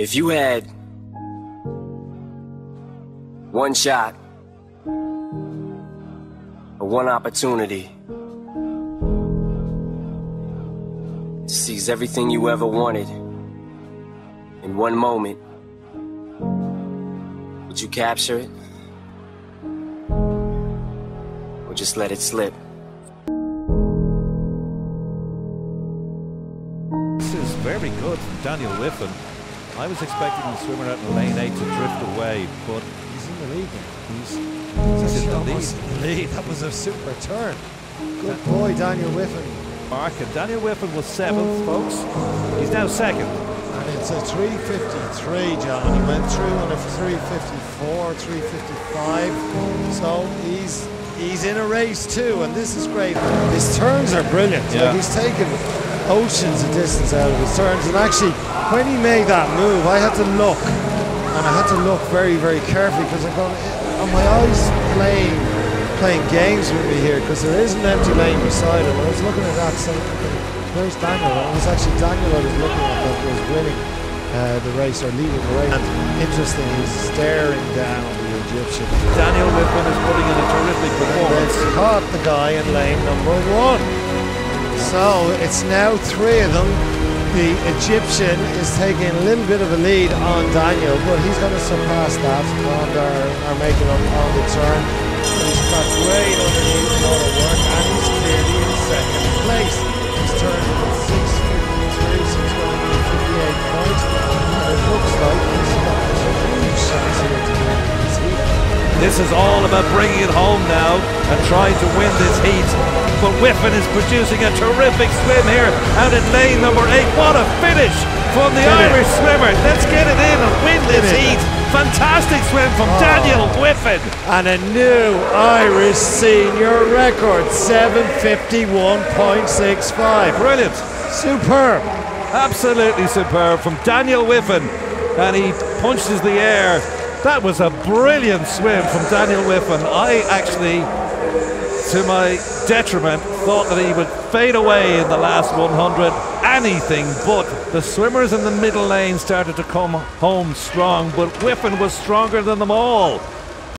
If you had one shot or one opportunity to seize everything you ever wanted in one moment, would you capture it? Or just let it slip? This is very good from Daniel Wiffen. I was expecting the swimmer out in lane 8 to drift away, but He's in the lead now. He's, He's he's in the in the lead. That was a super turn. Good boy, Daniel Wiffen. Mark and Daniel Wiffen was seventh, folks. He's now second. And it's a 353, John. He went through on a 354, 355. So he's he's in a race too, and this is great. His turns are brilliant. Yeah. Like he's taken oceans of distance out of his turns. And actually, when he made that move, I had to look, and I had to look very, very carefully because I'm going. Are my eyes playing playing games with me here? Because there is an empty lane beside him. I was looking at that, so where's Daniel? And it was actually Daniel I was looking at that was winning uh, the race or leading the race. And interesting, he's staring down the Egyptian. Daniel Wiffen is putting in a terrific performance. It's caught the guy in lane number one. So it's now three of them. The Egyptian is taking a little bit of a lead on Daniel, but he's going to surpass that and are, are making up on the turn. He's got great underneath a lot of work and he's clearly in second place. He's turned in 6.53, so he's going to be 58 points. And it looks like he's got a huge chance here to win this heat. This is all about bringing it home now and trying to win this heat. But Wiffen is producing a terrific swim here out in lane number eight. What a finish from the Get it. Irish swimmer. Let's get it in and win this it. heat. Fantastic swim from Oh. Daniel Wiffen. And a new Irish senior record, 751.65. Brilliant. Superb. Absolutely superb from Daniel Wiffen. And he punches the air. That was a brilliant swim from Daniel Wiffen. I actually, to my detriment, thought that he would fade away in the last 100. Anything but the swimmers in the middle lane started to come home strong, but Wiffen was stronger than them all.